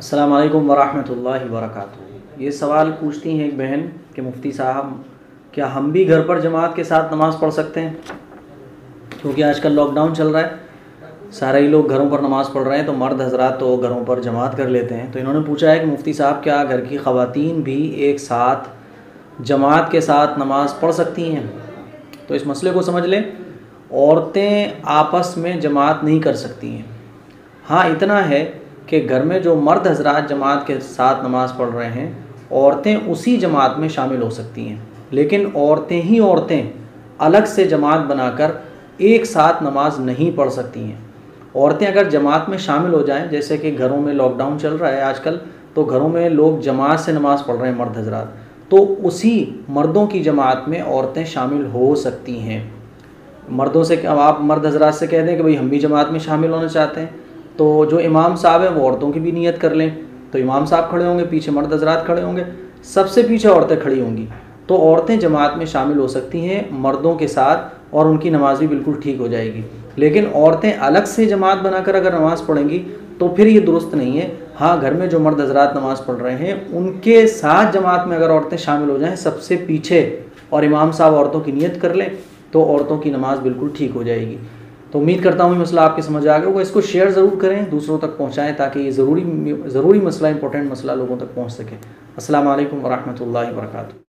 अस्सलाम वालेकुम वरहमतुल्लाहि वबरकातुहू ये सवाल पूछती हैं एक बहन कि मुफ्ती साहब, क्या हम भी घर पर जमात के साथ नमाज़ पढ़ सकते हैं? क्योंकि आजकल लॉकडाउन चल रहा है, सारे ही लोग घरों पर नमाज़ पढ़ रहे हैं तो मर्द हजरात तो घरों पर जमात कर लेते हैं। तो इन्होंने पूछा है कि मुफ्ती साहब, क्या घर की ख़वातीन भी एक साथ जमात के साथ नमाज़ पढ़ सकती हैं? तो इस मसले को समझ लें, औरतें आपस में जमात नहीं कर सकती हैं। हाँ इतना है कि घर में जो मर्द हजरात जमात के साथ नमाज़ पढ़ रहे हैं, औरतें उसी जमात में शामिल हो सकती हैं। लेकिन औरतें ही औरतें अलग से जमात बनाकर एक साथ नमाज़ नहीं पढ़ सकती हैं। औरतें अगर जमात में शामिल हो जाएँ, जैसे कि घरों में लॉकडाउन चल रहा है आजकल तो घरों में लोग जमात से नमाज़ पढ़ रहे हैं मर्द हजरात। तो उसी मर्दों की जमात में औरतें शामिल हो सकती हैं। मर्दों से अब आप मर्द हजरात से कह दें कि भाई हम भी जमात में शामिल होना चाहते हैं। तो जो इमाम साहब हैं, वो औरतों की भी नीयत कर लें। तो इमाम साहब खड़े होंगे, पीछे मर्द हजरात खड़े होंगे। सबसे पीछे औरतें खड़ी होंगी। तो औरतें जमात में शामिल हो सकती हैं मर्दों के साथ और उनकी नमाज़ भी बिल्कुल ठीक हो जाएगी। लेकिन औरतें अलग से जमात बनाकर अगर नमाज़ पढ़ेंगी तो फिर ये दुरुस्त नहीं है। हाँ घर में जो मर्द हजरात नमाज़ पढ़ रहे हैं, उनके साथ जमात में अगर औरतें शामिल हो जाएँ, सबसे पीछे और इमाम साहब औरतों की नीयत कर लें तो औरतों की नमाज़ बिल्कुल ठीक हो जाएगी। तो उम्मीद करता हूँ ये मसला आपके समझ आ गया होगा। इसको शेयर ज़रूर करें, दूसरों तक पहुँचाएँ ताकि ये ज़रूरी ज़रूरी मसला इंपॉर्टेंट मसला लोगों तक पहुँच सके। असल वरहमल वर्का